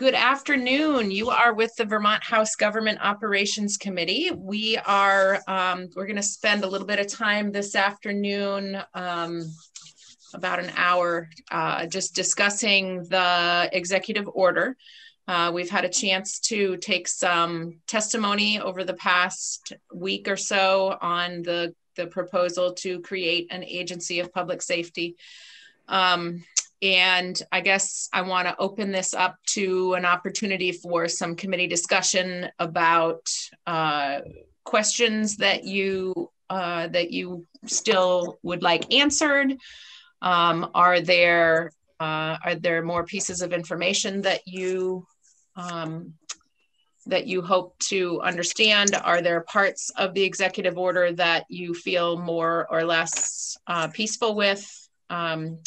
Good afternoon. You are with the Vermont House Government Operations Committee. We are, um, we're going to spend a little bit of time this afternoon, um, about an hour, uh, just discussing the executive order. Uh, we've had a chance to take some testimony over the past week or so on the, the proposal to create an agency of public safety. Um, and I guess I want to open this up to an opportunity for some committee discussion about uh, questions that you uh, that you still would like answered. Um, are there uh, are there more pieces of information that you um, that you hope to understand? Are there parts of the executive order that you feel more or less uh, peaceful with? Um,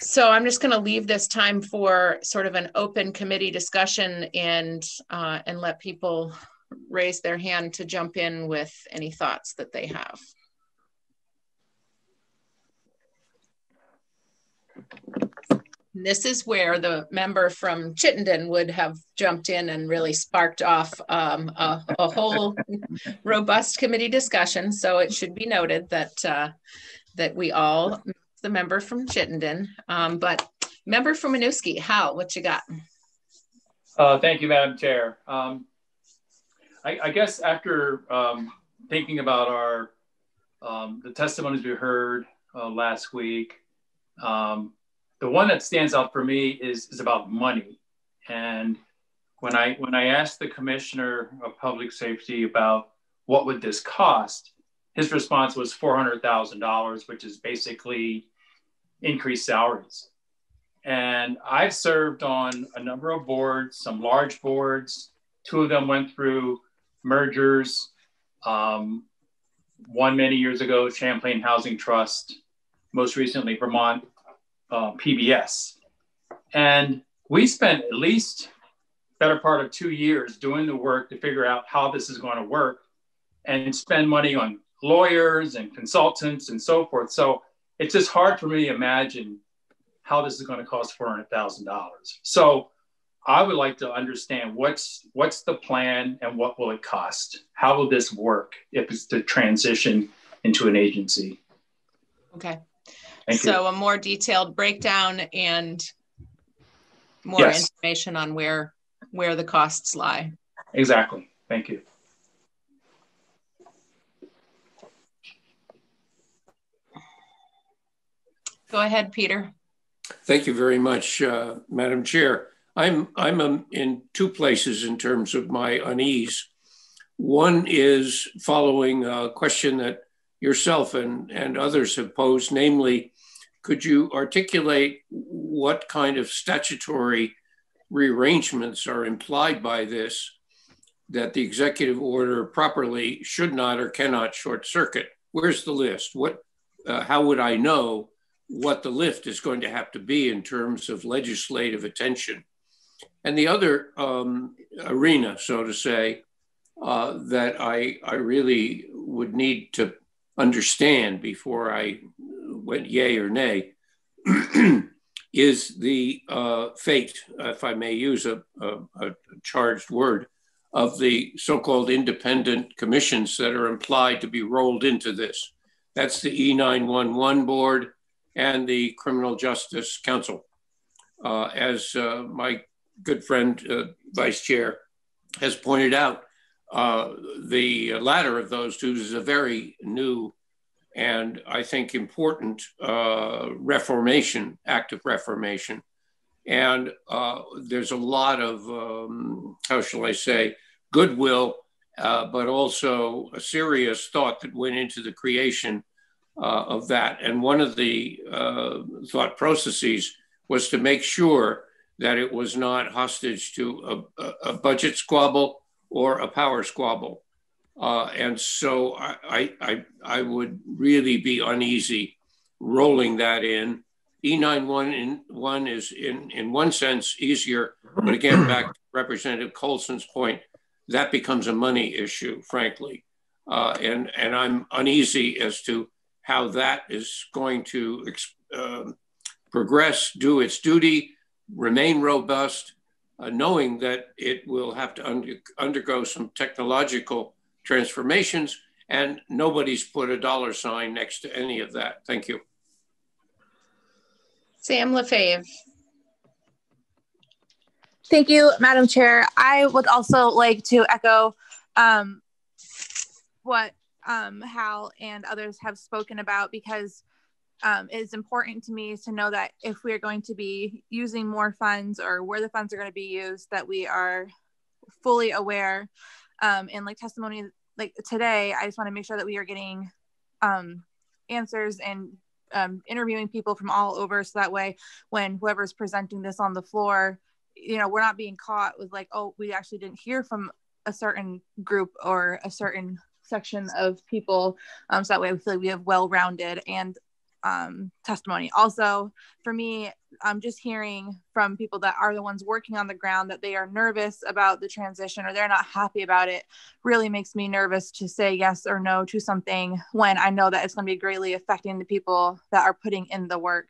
so I'm just going to leave this time for sort of an open committee discussion and uh, and let people raise their hand to jump in with any thoughts that they have. this is where the member from Chittenden would have jumped in and really sparked off um, a, a, whole robust committee discussion. So it should be noted that uh, that we all the member from Chittenden. Um, but member from Winooski, Hal, what you got? Uh, thank you, Madam Chair. Um, I, I, guess after um, thinking about our um, the testimonies we heard uh, last week, um, the one that stands out for me is, is about money. And when I when I asked the commissioner of public safety about what would this cost, his response was four hundred thousand dollars, which is basically increased salaries. And I've served on a number of boards, some large boards. Two of them went through mergers. Um, one many years ago, Champlain Housing Trust, most recently Vermont uh, PBS. And we spent at least better part of two years doing the work to figure out how this is going to work and spend money on lawyers and consultants and so forth. So it's just hard for me to imagine how this is going to cost $400,000. So I would like to understand what's what's the plan and what will it cost? How will this work if it's to transition into an agency? Okay. Thank so you. a more detailed breakdown and more yes. information on where where the costs lie. Exactly. Thank you. Go ahead, Peter. Thank you very much, uh, Madam Chair. I'm, I'm um, in two places in terms of my unease. One is following a question that yourself and, and others have posed, namely, could you articulate what kind of statutory rearrangements are implied by this that the executive order properly should not or cannot short circuit? Where's the list? What, uh, how would I know what the lift is going to have to be in terms of legislative attention. And the other um, arena, so to say, uh, that I, I really would need to understand before I went yay or nay is the uh, fate, if I may use a, a, a charged word, of the so called independent commissions that are implied to be rolled into this. That's the E911 board, and the Criminal Justice Council. Uh, as uh, my good friend, uh, Vice Chair, has pointed out, uh, the latter of those two is a very new and I think important uh, reformation, active reformation. And uh, there's a lot of, um, how shall I say, goodwill, but also a serious thought that went into the creation uh, of that. And one of the uh, thought processes was to make sure that it was not hostage to a, a budget squabble or a power squabble. Uh, and so I, I, I would really be uneasy rolling that in. E911 is in, in one sense easier, but again, back to Representative Colston's point, that becomes a money issue, frankly. Uh, and, and I'm uneasy as to how that is going to uh, progress, do its duty, remain robust, uh, knowing that it will have to under, undergo some technological transformations, and nobody's put a dollar sign next to any of that. Thank you. Sam LaFave. Thank you, Madam Chair. I would also like to echo um, what um, Hal and others have spoken about because um, it is important to me to know that if we are going to be using more funds or where the funds are going to be used, that we are fully aware. Um, and like testimony, like today, I just want to make sure that we are getting um, answers and um, interviewing people from all over. So that way, when whoever's presenting this on the floor, you know, we're not being caught with like, oh, we actually didn't hear from a certain group or a certain section of people. Um, so that way we feel like we have well-rounded and um, testimony. Also, for me, I'm just hearing from people that are the ones working on the ground that they are nervous about the transition or they're not happy about it really makes me nervous to say yes or no to something when I know that it's going to be greatly affecting the people that are putting in the work.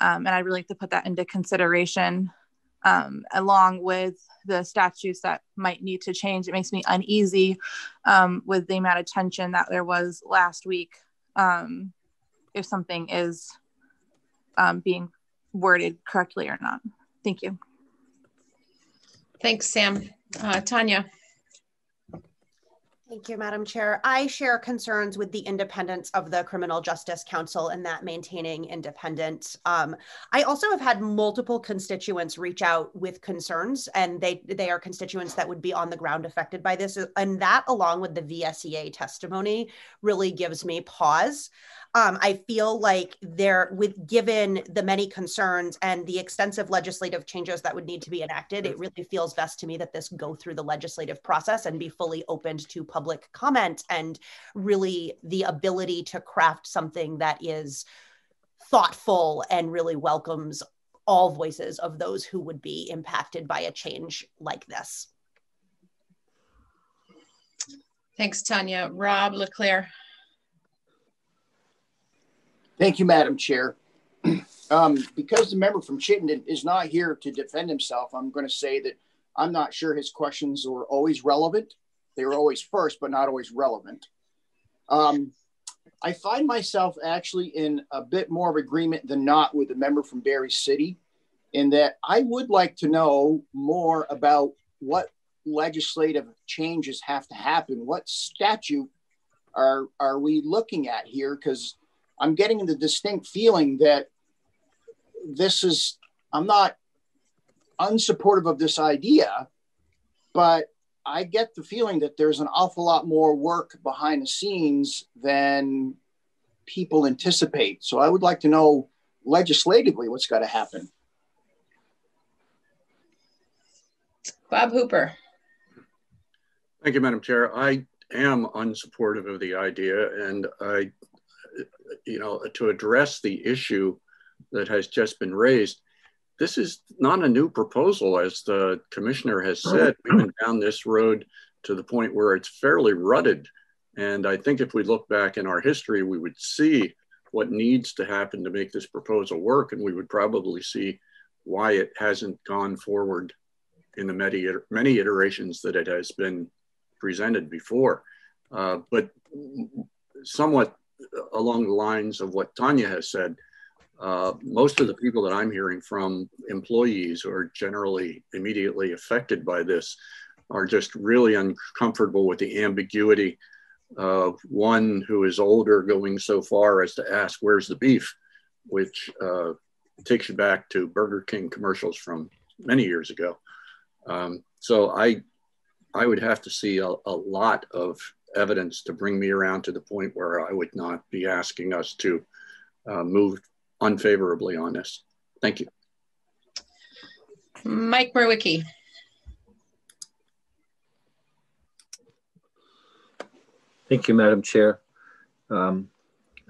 Um, and I'd really like to put that into consideration um, along with the statutes that might need to change. It makes me uneasy um, with the amount of tension that there was last week um, if something is um, being worded correctly or not. Thank you. Thanks, Sam. Uh, Tanya. Thank you, Madam Chair. I share concerns with the independence of the Criminal Justice Council and that maintaining independence. Um, I also have had multiple constituents reach out with concerns, and they they are constituents that would be on the ground affected by this. And that, along with the VSEA testimony, really gives me pause um, I feel like there, with given the many concerns and the extensive legislative changes that would need to be enacted, it really feels best to me that this go through the legislative process and be fully opened to public comment and really the ability to craft something that is thoughtful and really welcomes all voices of those who would be impacted by a change like this. Thanks, Tanya. Rob LaClair. Thank you, Madam Chair. um, because the member from Chittenden is not here to defend himself, I'm going to say that I'm not sure his questions were always relevant. They were always first, but not always relevant. Um, I find myself actually in a bit more of agreement than not with the member from Barre City, in that I would like to know more about what legislative changes have to happen. What statute are are we looking at here? Because I'm getting the distinct feeling that this is, I'm not unsupportive of this idea, but I get the feeling that there's an awful lot more work behind the scenes than people anticipate. So I would like to know legislatively what's got to happen. Bob Hooper. Thank you, Madam Chair. I am unsupportive of the idea, and I you know, to address the issue that has just been raised. This is not a new proposal, as the commissioner has said. We've been down this road to the point where it's fairly rutted. And I think if we look back in our history, we would see what needs to happen to make this proposal work. And we would probably see why it hasn't gone forward in the many, iterations that it has been presented before. Uh, but somewhat along the lines of what Tanya has said, uh, most of the people that I'm hearing from, employees are generally immediately affected by this, are just really uncomfortable with the ambiguity of one who is older going so far as to ask, Where's the beef? which uh, takes you back to Burger King commercials from many years ago. Um, so I, I would have to see a, a lot of evidence to bring me around to the point where I would not be asking us to uh, move unfavorably on this. Thank you. Mike Mrowicki. Thank you, Madam Chair. Um,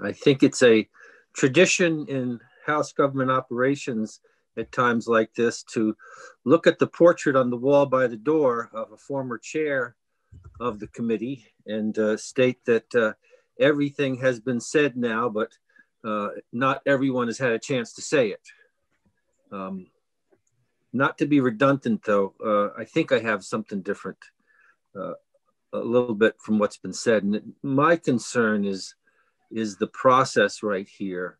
I think it's a tradition in House government operations at times like this to look at the portrait on the wall by the door of a former chair of the committee and uh, state that uh, everything has been said now, but uh, not everyone has had a chance to say it. Um, not to be redundant though, uh, I think I have something different, uh, a little bit from what's been said. And my concern is, is the process right here.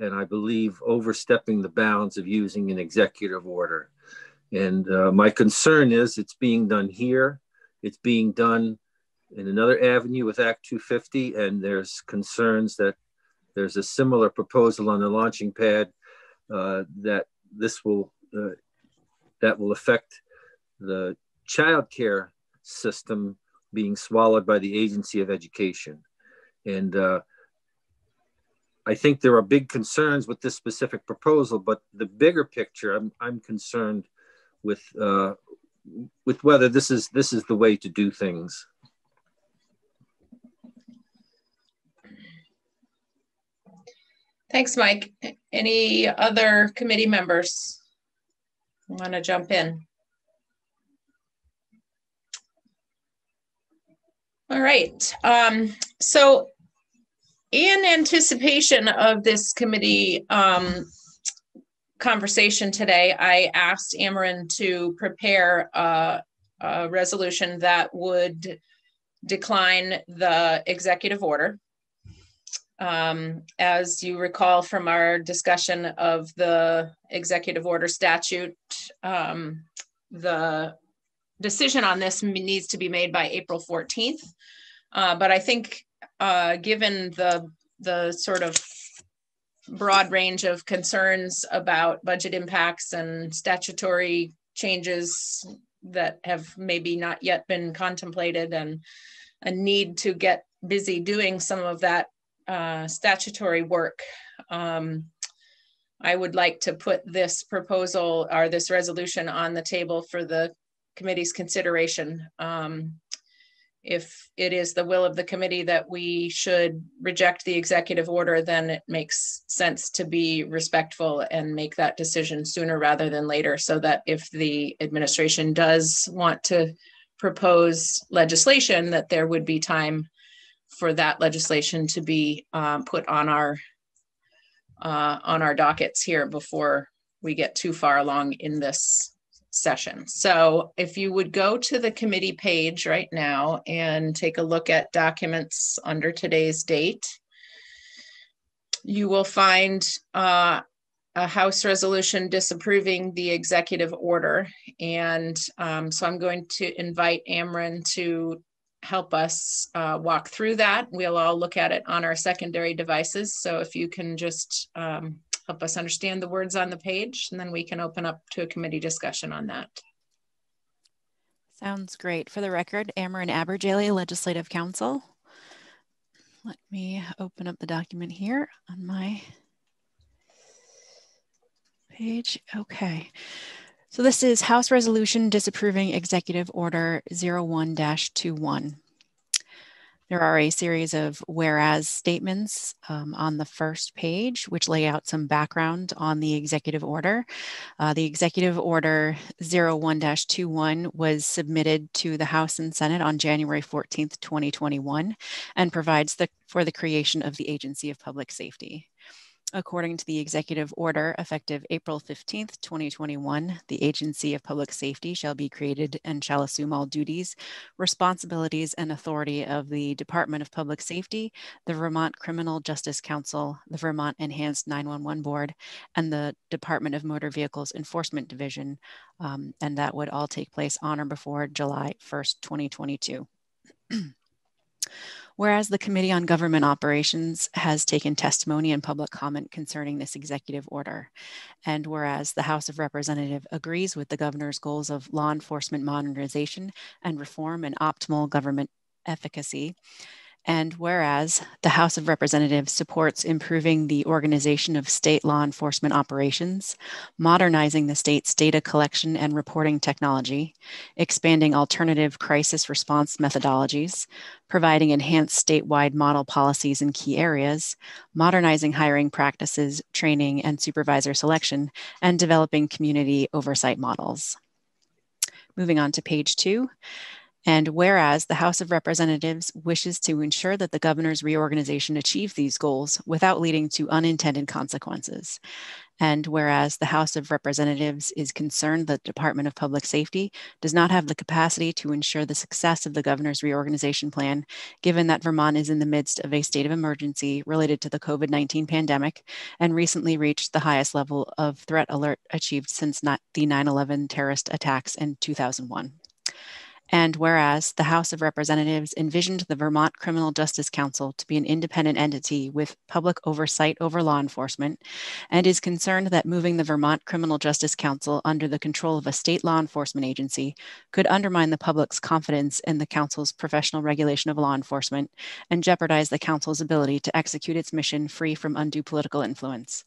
And I believe overstepping the bounds of using an executive order. And uh, my concern is it's being done here. It's being done in another avenue with Act 250. And there's concerns that there's a similar proposal on the launching pad uh, that this will uh, that will affect the child care system being swallowed by the Agency of Education. And uh, I think there are big concerns with this specific proposal, but the bigger picture, I'm, I'm concerned with uh, with whether this is this is the way to do things. Thanks, Mike. Any other committee members want to jump in? All right. Um, so in anticipation of this committee um, conversation today, I asked Amerin to prepare a, a resolution that would decline the executive order. Um, as you recall from our discussion of the executive order statute, um, the decision on this needs to be made by April 14th. Uh, but I think uh, given the, the sort of broad range of concerns about budget impacts and statutory changes that have maybe not yet been contemplated and a need to get busy doing some of that uh, statutory work. Um, I would like to put this proposal or this resolution on the table for the committee's consideration. Um, if it is the will of the committee that we should reject the executive order, then it makes sense to be respectful and make that decision sooner rather than later so that if the administration does want to propose legislation, that there would be time for that legislation to be um, put on our uh, on our dockets here before we get too far along in this session. So if you would go to the committee page right now and take a look at documents under today's date, you will find uh, a House resolution disapproving the executive order. And um, so I'm going to invite Amerin to help us uh, walk through that. We'll all look at it on our secondary devices. So if you can just um, help us understand the words on the page, and then we can open up to a committee discussion on that. Sounds great. For the record, Amerin Aborjaily Legislative Council. Let me open up the document here on my page. Okay. So this is House Resolution disapproving Executive Order 01-21. There are a series of whereas statements um, on the first page, which lay out some background on the executive order. Uh, the executive order 01-21 was submitted to the House and Senate on January 14th, 2021, and provides the, for the creation of the Agency of Public Safety. According to the executive order effective April 15th, 2021, the Agency of Public Safety shall be created and shall assume all duties, responsibilities, and authority of the Department of Public Safety, the Vermont Criminal Justice Council, the Vermont Enhanced 911 Board, and the Department of Motor Vehicles Enforcement Division. Um, and that would all take place on or before July 1st, 2022. Whereas the Committee on Government Operations has taken testimony and public comment concerning this executive order. And whereas the House of Representatives agrees with the governor's goals of law enforcement modernization and reform and optimal government efficacy, and whereas the House of Representatives supports improving the organization of state law enforcement operations, modernizing the state's data collection and reporting technology, expanding alternative crisis response methodologies, providing enhanced statewide model policies in key areas, modernizing hiring practices, training, and supervisor selection, and developing community oversight models. Moving on to page two. And whereas the House of Representatives wishes to ensure that the governor's reorganization achieves these goals without leading to unintended consequences. And whereas the House of Representatives is concerned that the Department of Public Safety does not have the capacity to ensure the success of the governor's reorganization plan, given that Vermont is in the midst of a state of emergency related to the COVID 19 pandemic and recently reached the highest level of threat alert achieved since the 9 11 terrorist attacks in 2001. And whereas the House of Representatives envisioned the Vermont Criminal Justice Council to be an independent entity with public oversight over law enforcement, and is concerned that moving the Vermont Criminal Justice Council under the control of a state law enforcement agency could undermine the public's confidence in the council's professional regulation of law enforcement and jeopardize the council's ability to execute its mission free from undue political influence.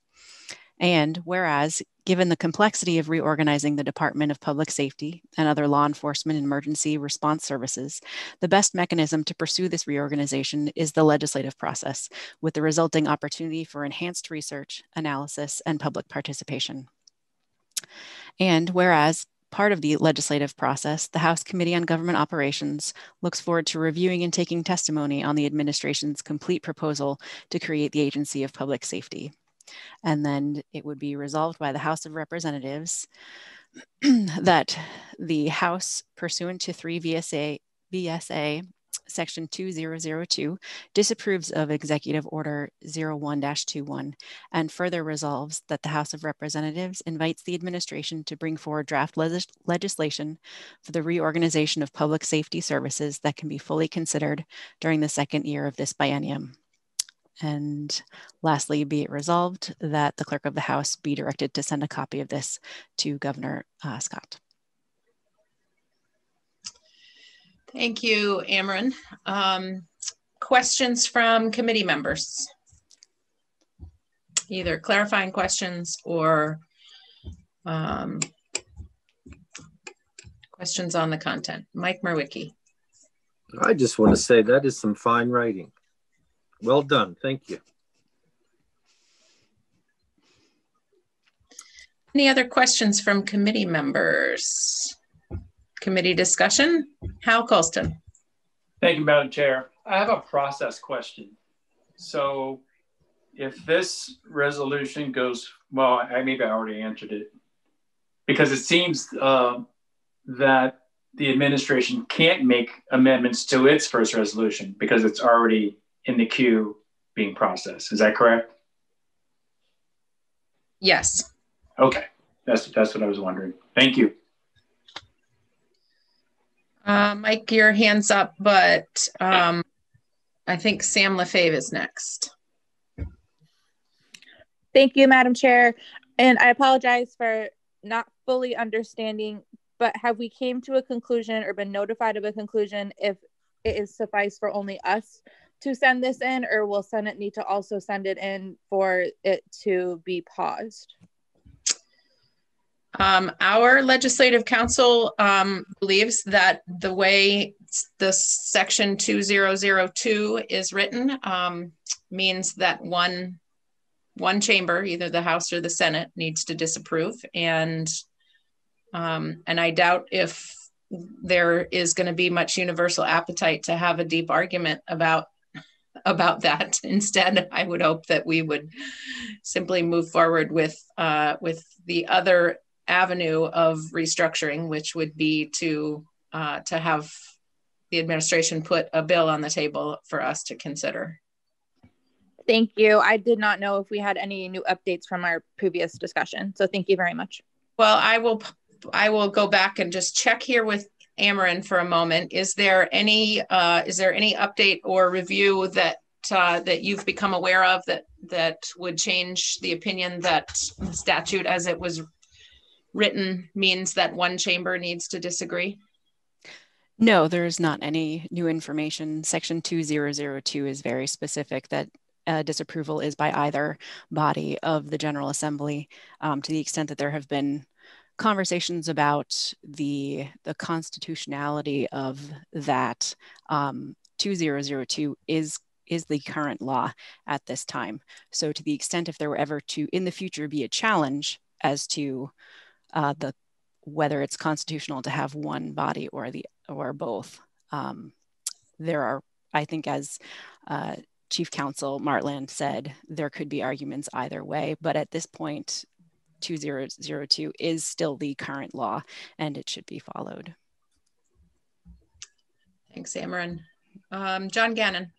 And whereas, given the complexity of reorganizing the Department of Public Safety and other law enforcement and emergency response services, the best mechanism to pursue this reorganization is the legislative process, with the resulting opportunity for enhanced research, analysis, and public participation. And whereas part of the legislative process, the House Committee on Government Operations looks forward to reviewing and taking testimony on the administration's complete proposal to create the Agency of Public Safety and then it would be resolved by the House of Representatives that the House, pursuant to 3 VSA, VSA Section 2002, disapproves of Executive Order 01 21 and further resolves that the House of Representatives invites the administration to bring forward draft legislation for the reorganization of public safety services that can be fully considered during the second year of this biennium. And lastly, be it resolved that the clerk of the House be directed to send a copy of this to Governor uh, Scott. Thank you, Amerin. Um, questions from committee members? Either clarifying questions or um, questions on the content. Mike Mrowicki. I just want to say that is some fine writing. Well done. Thank you. Any other questions from committee members? Committee discussion? Hal Colston. Thank you, Madam Chair. I have a process question. So if this resolution goes, well, I, maybe I already answered it because it seems uh, that the administration can't make amendments to its first resolution because it's already in the queue being processed. Is that correct? Yes. Okay, that's that's what I was wondering. Thank you. Uh, Mike, your hands up, but um, I think Sam Lefebvre is next. Thank you, Madam Chair. And I apologize for not fully understanding, but have we came to a conclusion or been notified of a conclusion if it is suffice for only us to send this in, or will Senate need to also send it in for it to be paused? Um, our legislative council um, believes that the way the section 2002 is written um, means that one one chamber, either the House or the Senate, needs to disapprove, and um, and I doubt if there is going to be much universal appetite to have a deep argument about about that. Instead, I would hope that we would simply move forward with uh, with the other avenue of restructuring, which would be to uh, to have the administration put a bill on the table for us to consider. Thank you. I did not know if we had any new updates from our previous discussion. So thank you very much. Well, I will I will go back and just check here with Amerin for a moment. Is there any uh, is there any update or review that uh, that you've become aware of that that would change the opinion that the statute as it was written means that one chamber needs to disagree? No, there's not any new information. Section 2002 is very specific that uh, disapproval is by either body of the General Assembly um, to the extent that there have been conversations about the the constitutionality of that um, 2002 is is the current law at this time. So to the extent if there were ever to in the future be a challenge as to uh, the whether it's constitutional to have one body or the or both. Um, there are, I think, as uh, Chief Counsel Martland said, there could be arguments either way, but at this point, 2002 is still the current law and it should be followed. Thanks, Amerin. Um, John Gannon.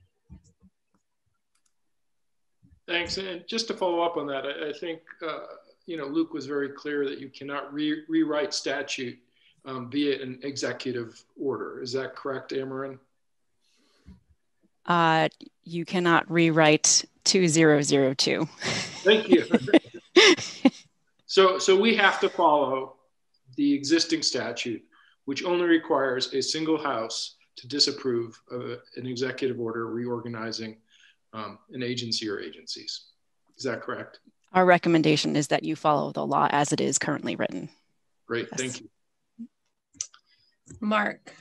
Thanks. And just to follow up on that, I, I think, uh, you know, Luke was very clear that you cannot re rewrite statute um, via an executive order. Is that correct, Amerin? Uh, you cannot rewrite 2002. Thank you. so, so we have to follow the existing statute, which only requires a single house to disapprove of an executive order reorganizing um, an agency or agencies. Is that correct? Our recommendation is that you follow the law as it is currently written. Great, yes. thank you. Mark.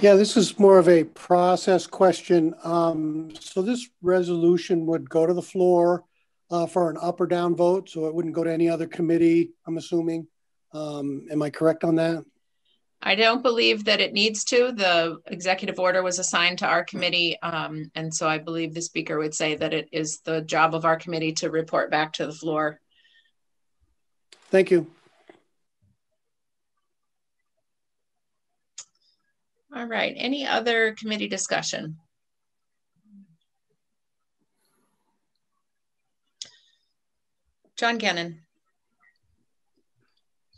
Yeah, this is more of a process question. Um, so this resolution would go to the floor uh, for an up or down vote, so it wouldn't go to any other committee, I'm assuming. Um, am I correct on that? I don't believe that it needs to. The executive order was assigned to our committee. Um, and so I believe the speaker would say that it is the job of our committee to report back to the floor. Thank you. All right, any other committee discussion? John Gannon.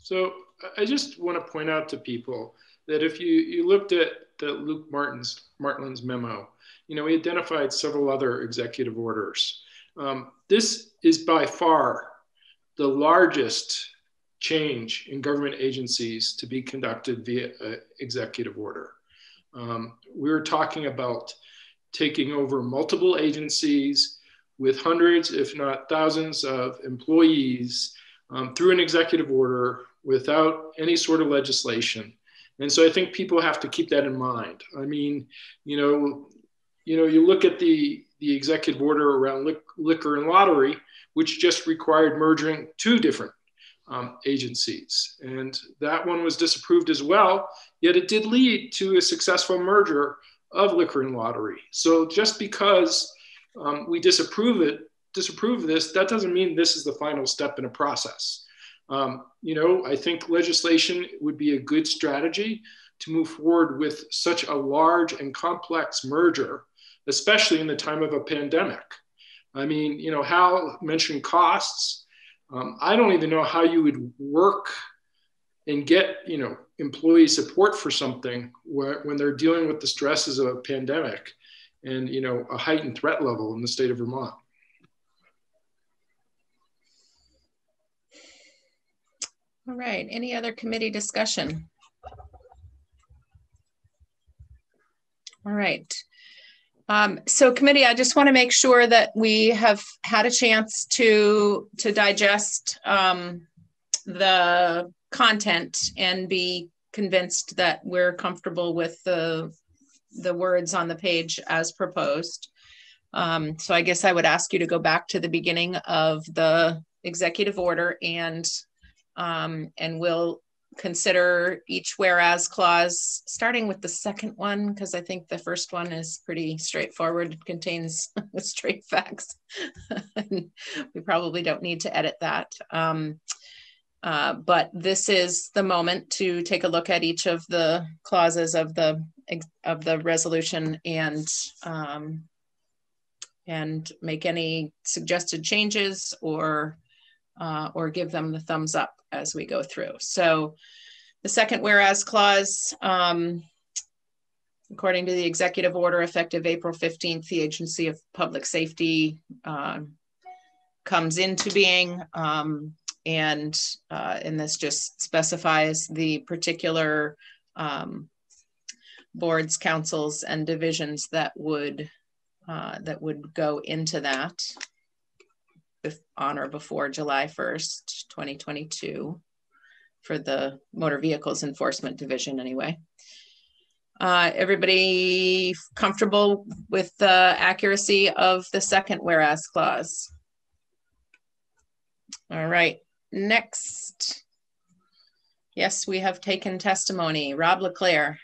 So I just want to point out to people that if you, you looked at the Luke Martin's Martland's memo, you know, he identified several other executive orders. Um, this is by far the largest change in government agencies to be conducted via executive order. Um, we were talking about taking over multiple agencies with hundreds, if not thousands, of employees um, through an executive order without any sort of legislation. And so I think people have to keep that in mind. I mean, you know, you know, you look at the the executive order around liquor and lottery, which just required merging two different um, agencies, and that one was disapproved as well. Yet it did lead to a successful merger of liquor and lottery. So just because um, we disapprove it, disapprove this, that doesn't mean this is the final step in a process. Um, you know, I think legislation would be a good strategy to move forward with such a large and complex merger, especially in the time of a pandemic. I mean, you know, Hal mentioned costs. Um, I don't even know how you would work and get, you know, employee support for something where, when they're dealing with the stresses of a pandemic and, you know, a heightened threat level in the state of Vermont. All right, any other committee discussion? All right. Um, so committee, I just want to make sure that we have had a chance to to digest um, the content and be convinced that we're comfortable with the the words on the page as proposed. Um, so I guess I would ask you to go back to the beginning of the executive order and um, and we'll consider each whereas clause, starting with the second one, because I think the first one is pretty straightforward, it contains straight facts. we probably don't need to edit that. Um, uh, but this is the moment to take a look at each of the clauses of the of the resolution and um, and make any suggested changes or uh, or give them the thumbs up as we go through. So the second whereas clause, um, according to the executive order effective April 15th, the Agency of Public Safety uh, comes into being. Um, and, uh, and this just specifies the particular um, boards, councils, and divisions that would uh, that would go into that on or before July 1st, 2022 for the Motor Vehicles Enforcement Division anyway. Uh, everybody comfortable with the accuracy of the second whereas clause? All right. next. Yes, we have taken testimony. Rob LaClair.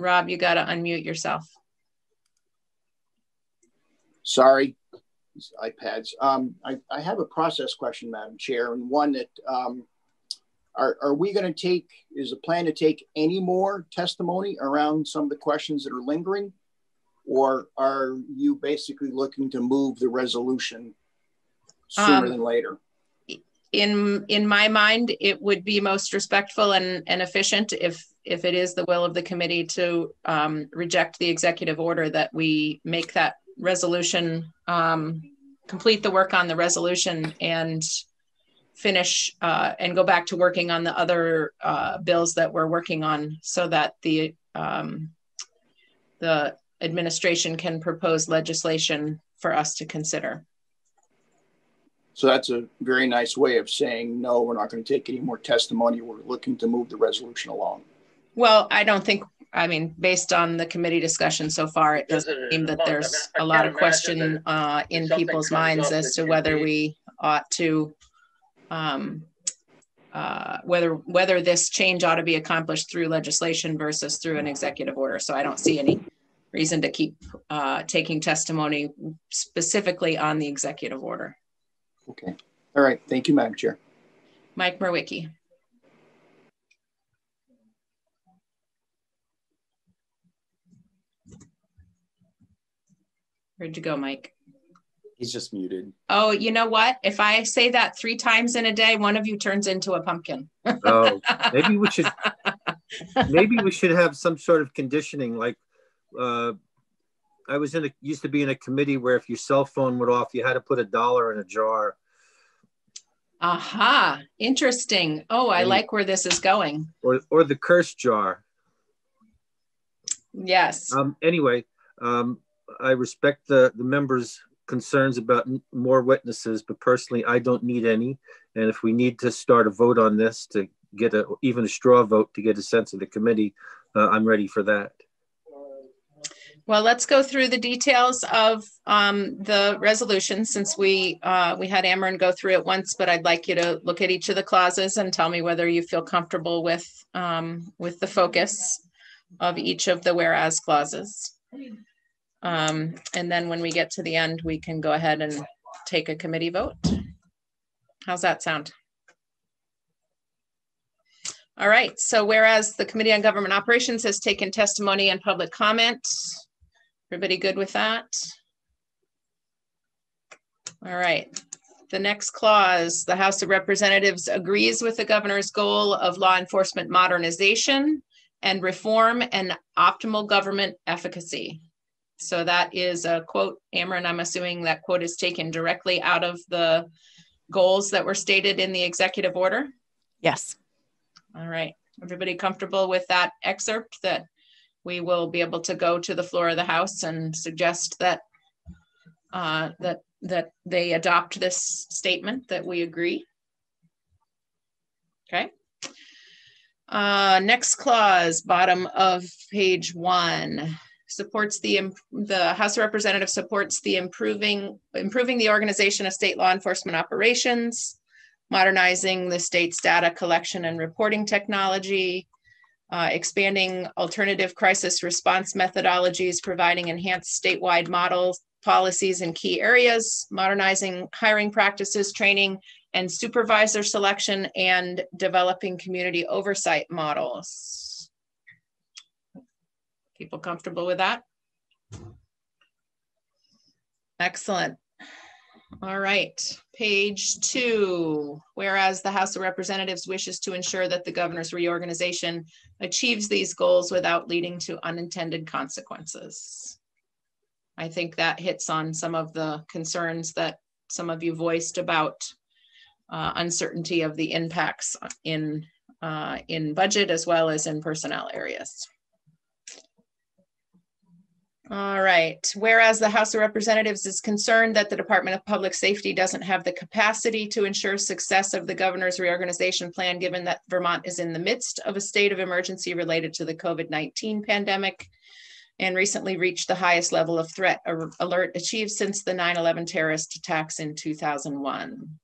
Rob, you got to unmute yourself. Sorry, these iPads. Um, I, I have a process question, Madam Chair, and one that um, are, are we going to take, is the plan to take any more testimony around some of the questions that are lingering? Or are you basically looking to move the resolution sooner um, than later? In in my mind, it would be most respectful and, and efficient if if it is the will of the committee to um, reject the executive order that we make that resolution, um, complete the work on the resolution and finish uh, and go back to working on the other uh, bills that we're working on so that the um, the administration can propose legislation for us to consider. So that's a very nice way of saying, no, we're not going to take any more testimony. We're looking to move the resolution along. Well, I don't think, I mean, based on the committee discussion so far, it doesn't seem that there's a lot of question uh, in people's minds as to whether we ought to um, uh, whether whether this change ought to be accomplished through legislation versus through an executive order. So I don't see any reason to keep uh, taking testimony specifically on the executive order. Okay. All right. Thank you, Madam Chair. Mike Mrowicki. Where'd you go, Mike? He's just muted. Oh, you know what? If I say that three times in a day, one of you turns into a pumpkin. oh, maybe we should. Maybe we should have some sort of conditioning. Like, uh, I was in a used to be in a committee where if your cell phone went off, you had to put a dollar in a jar. Aha! Interesting. Oh, I and, like where this is going. Or or the curse jar. Yes. Um. Anyway, um, I respect the the members' concerns about more witnesses, but personally, I don't need any. And if we need to start a vote on this to get a, even a straw vote to get a sense of the committee, uh, I'm ready for that. Well, let's go through the details of um, the resolution since we uh, we had Amerin go through it once, but I'd like you to look at each of the clauses and tell me whether you feel comfortable with um, with the focus of each of the whereas clauses. Um, and then when we get to the end, we can go ahead and take a committee vote. How's that sound? All right, so whereas the Committee on Government Operations has taken testimony and public comment, everybody good with that? All right, the next clause, the House of Representatives agrees with the governor's goal of law enforcement modernization and reform and optimal government efficacy. So that is a quote, Amerin, I'm assuming that quote is taken directly out of the goals that were stated in the executive order? Yes. All right. Everybody comfortable with that excerpt that we will be able to go to the floor of the House and suggest that uh, that that they adopt this statement that we agree. Okay. Uh, next clause, bottom of page one supports the the House of Representatives supports the improving improving the organization of state law enforcement operations, modernizing the state's data collection and reporting technology, uh, expanding alternative crisis response methodologies, providing enhanced statewide models, policies in key areas, modernizing hiring practices, training, and supervisor selection, and developing community oversight models. People comfortable with that? Excellent. All right, page two. Whereas the House of Representatives wishes to ensure that the governor's reorganization achieves these goals without leading to unintended consequences. I think that hits on some of the concerns that some of you voiced about uh, uncertainty of the impacts in, uh, in budget as well as in personnel areas. All right. Whereas the House of Representatives is concerned that the Department of Public Safety doesn't have the capacity to ensure success of the governor's reorganization plan, given that Vermont is in the midst of a state of emergency related to the COVID 19 pandemic. and recently reached the highest level of threat alert achieved since the 9-11 terrorist attacks in 2001.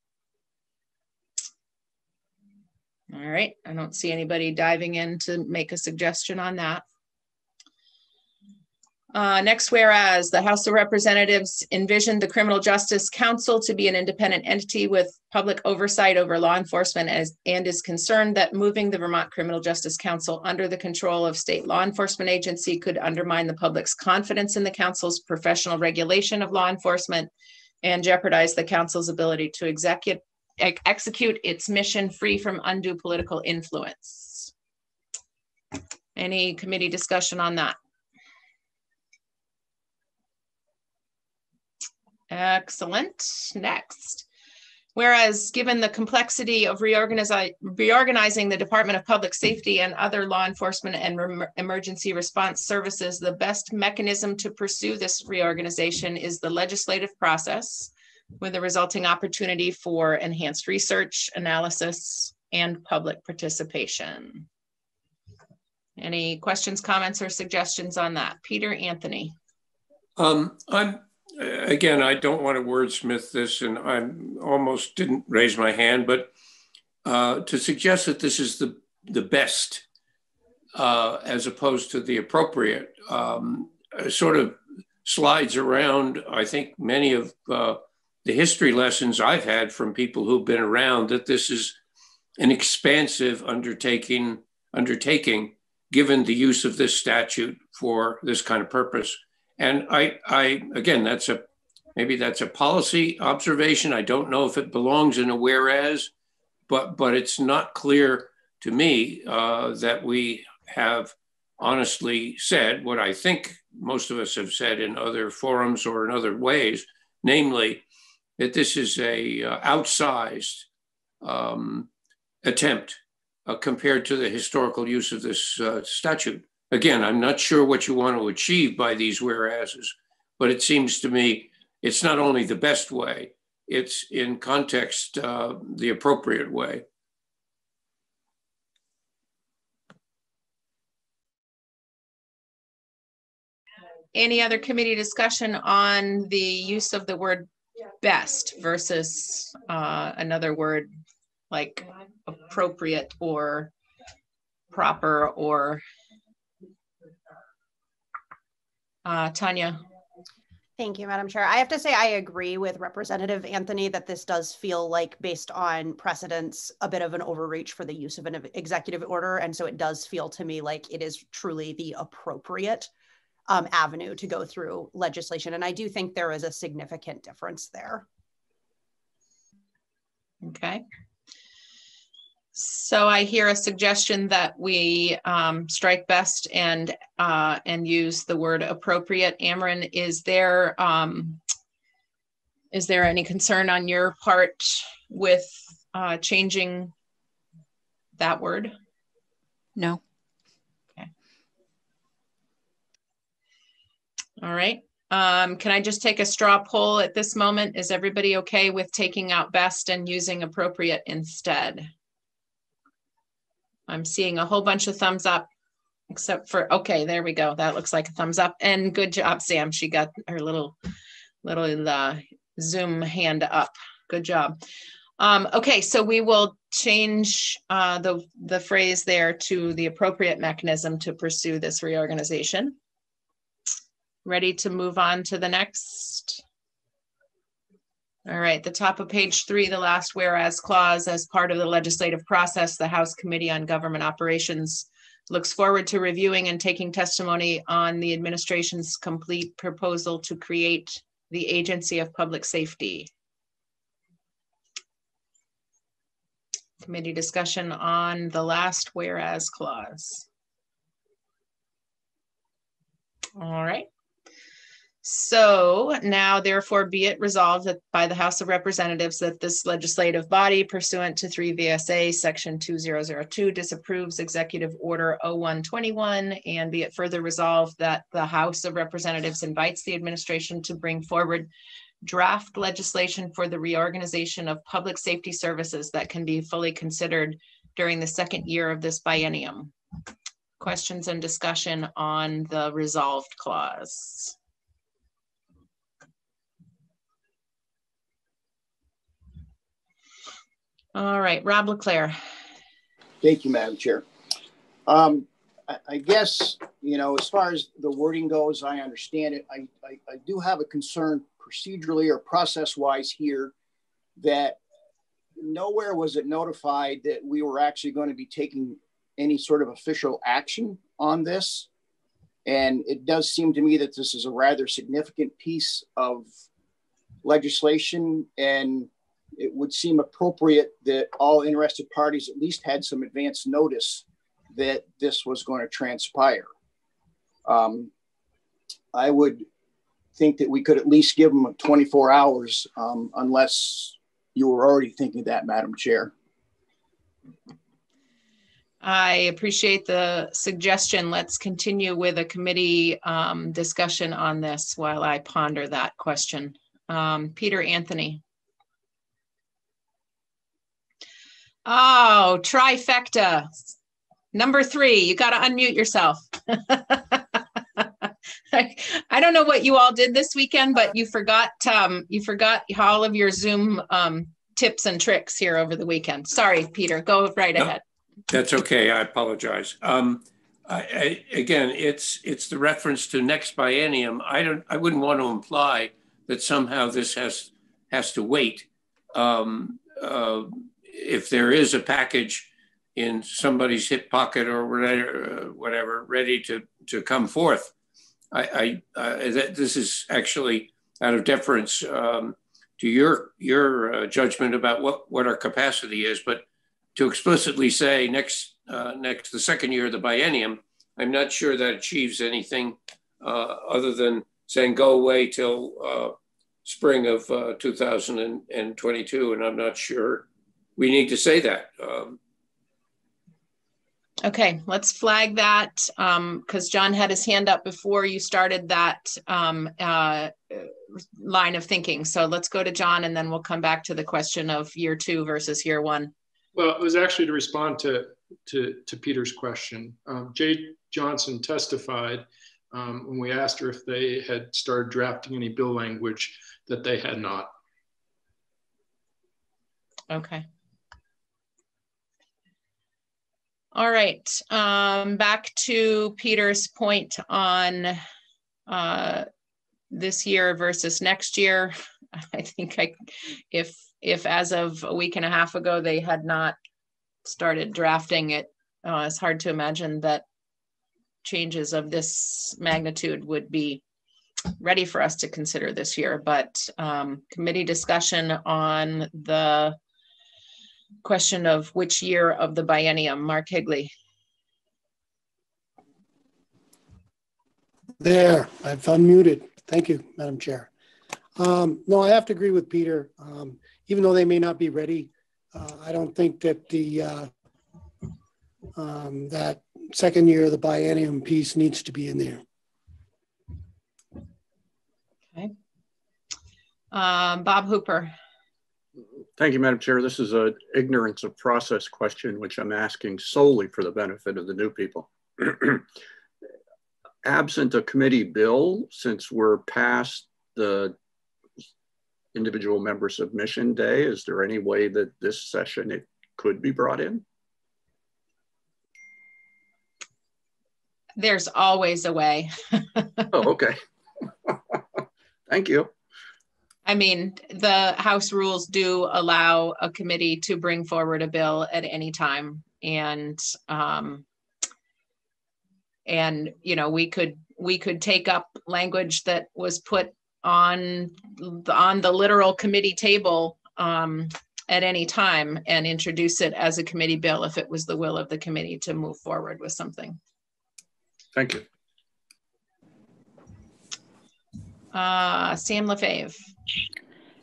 All right, I don't see anybody diving in to make a suggestion on that. Uh, next, whereas the House of Representatives envisioned the Criminal Justice Council to be an independent entity with public oversight over law enforcement as, and is concerned that moving the Vermont Criminal Justice Council under the control of state law enforcement agency could undermine the public's confidence in the council's professional regulation of law enforcement and jeopardize the council's ability to execute, execute its mission free from undue political influence. Any committee discussion on that? Excellent. Next. Whereas given the complexity of reorganizing the Department of Public Safety and other law enforcement and emergency response services, the best mechanism to pursue this reorganization is the legislative process with the resulting opportunity for enhanced research, analysis, and public participation. Any questions, comments, or suggestions on that? Peter Anthony. Um, I'm again, I don't want to wordsmith this, and I almost didn't raise my hand, but uh, to suggest that this is the the best uh, as opposed to the appropriate um, sort of slides around. I think many of uh, the history lessons I've had from people who've been around that this is an expansive undertaking undertaking given the use of this statute for this kind of purpose. And I, I again, that's a maybe that's a policy observation. I don't know if it belongs in a whereas, but but it's not clear to me uh, that we have honestly said what I think most of us have said in other forums or in other ways, namely that this is a uh, outsized um, attempt uh, compared to the historical use of this uh, statute. Again, I'm not sure what you want to achieve by these whereases, but it seems to me it's not only the best way, it's in context uh, the appropriate way. Any other committee discussion on the use of the word best versus uh, another word like appropriate or proper or Uh, Tanya. Thank you, Madam Chair. I have to say I agree with Representative Anthony that this does feel like, based on precedents, a bit of an overreach for the use of an executive order. And so it does feel to me like it is truly the appropriate um, avenue to go through legislation. And I do think there is a significant difference there. Okay. So I hear a suggestion that we um, strike best and uh, and use the word appropriate. Amerin, is there um, is there any concern on your part with uh, changing that word? No. Okay. All right. Um, can I just take a straw poll at this moment? Is everybody okay with taking out best and using appropriate instead? I'm seeing a whole bunch of thumbs up, except for, okay, there we go. That looks like a thumbs up. And good job, Sam. She got her little, little uh, Zoom hand up. Good job. Um, okay, so we will change uh, the, the phrase there to the appropriate mechanism to pursue this reorganization. Ready to move on to the next? All right, the top of page three, the last whereas clause, as part of the legislative process, the House Committee on Government Operations looks forward to reviewing and taking testimony on the administration's complete proposal to create the Agency of Public Safety. Committee discussion on the last whereas clause. All right. So now therefore be it resolved that by the House of Representatives that this legislative body pursuant to 3 VSA section 2002 disapproves executive order 0121 and be it further resolved that the House of Representatives invites the administration to bring forward draft legislation for the reorganization of public safety services that can be fully considered during the second year of this biennium. questions and discussion on the resolved clause? All right, Rob LaClair. Thank you, Madam Chair. Um, I, I, guess, you know, as far as the wording goes, I understand it. I, I, I do have a concern procedurally or process wise here that nowhere was it notified that we were actually going to be taking any sort of official action on this. And it does seem to me that this is a rather significant piece of legislation and it would seem appropriate that all interested parties at least had some advance notice that this was going to transpire. Um, I would think that we could at least give them 24 hours um, unless you were already thinking that, Madam Chair. I appreciate the suggestion. Let's continue with a committee um, discussion on this while I ponder that question. Um, Peter Anthony. Oh, trifecta. Number three, you got to unmute yourself. I don't know what you all did this weekend, but you forgot um, you forgot all of your Zoom um, tips and tricks here over the weekend. Sorry, Peter. Go right no, ahead. That's okay. I apologize. Um, I, I, again, it's it's the reference to next biennium. I don't. I wouldn't want to imply that somehow this has has to wait. Um, uh, if there is a package in somebody's hip pocket or whatever, whatever ready to, to come forth, I, I uh, that this is actually out of deference um, to your your uh, judgment about what, what our capacity is, but to explicitly say next uh, next the second year of the biennium, I'm not sure that achieves anything uh, other than saying go away till uh, spring of uh, 2022, and I'm not sure we need to say that. Um, okay, let's flag that because um, John had his hand up before you started that um, uh, line of thinking. So let's go to John and then we'll come back to the question of year two versus year one. Well, it was actually to respond to, to, to Peter's question. Um, Jaye Johnson testified um, when we asked her if they had started drafting any bill language that they had not. Okay. All right, um, back to Peter's point on uh, this year versus next year. I think I, if if as of a week and a half ago they had not started drafting it, uh, it's hard to imagine that changes of this magnitude would be ready for us to consider this year. But um, committee discussion on the question of which year of the biennium, Mark Higley. There, I've unmuted. Thank you, Madam Chair. Um, no, I have to agree with Peter. Um, even though they may not be ready, uh, I don't think that the uh, um, that second year of the biennium piece needs to be in there. Okay. Um, Bob Hooper. Thank you, Madam Chair. This is an ignorance of process question, which I'm asking solely for the benefit of the new people. Absent a committee bill, since we're past the individual member submission day, is there any way that this session it could be brought in? There's always a way. oh, okay. Thank you. I mean, the House rules do allow a committee to bring forward a bill at any time, and um, and you know we could we could take up language that was put on on the literal committee table um, at any time and introduce it as a committee bill if it was the will of the committee to move forward with something. Thank you. Uh, Sam Lefebvre.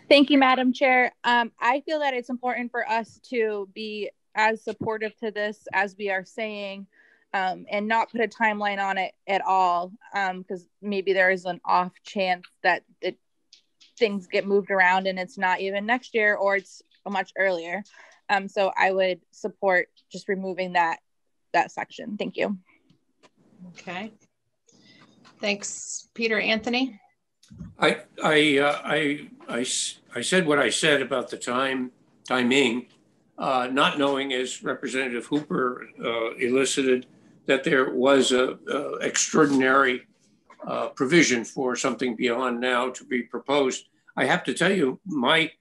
Thank you, Madam Chair. Um, I feel that it's important for us to be as supportive to this as we are saying um, and not put a timeline on it at all because um, maybe there is an off chance that it, things get moved around and it's not even next year or it's much earlier. Um, so I would support just removing that that section. Thank you. Okay. Thanks, Peter. Anthony? I, I, uh, I, I, I said what I said about the time, timing, uh, not knowing as Representative Hooper uh, elicited that there was a, a extraordinary uh, provision for something beyond now to be proposed. I have to tell you, my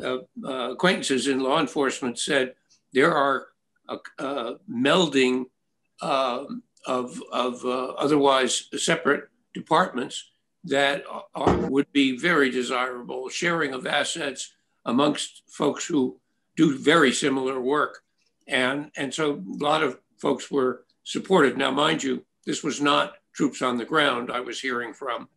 uh, uh, acquaintances in law enforcement said there are a melding um, of, of otherwise separate departments that are, would be very desirable, sharing of assets amongst folks who do very similar work. And, and so a lot of folks were supportive. Now, mind you, this was not troops on the ground I was hearing from.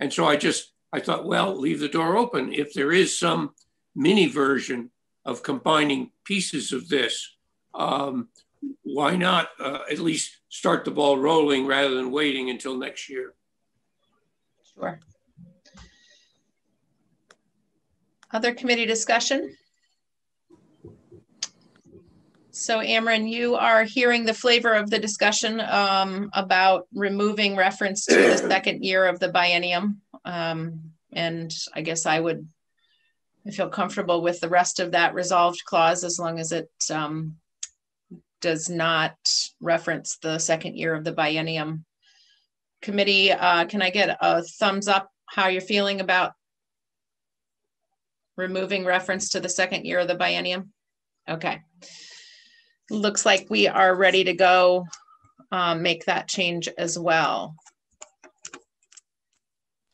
And so I just, I thought, well, leave the door open. If there is some mini version of combining pieces of this, um, why not uh, at least start the ball rolling rather than waiting until next year? Sure. Other committee discussion? So Amerin, you are hearing the flavor of the discussion um, about removing reference to the second year of the biennium. Um, and I guess I would I feel comfortable with the rest of that resolved clause as long as it um, does not reference the second year of the biennium committee, uh, can I get a thumbs up how you're feeling about removing reference to the second year of the biennium? Okay. Looks like we are ready to go um, make that change as well.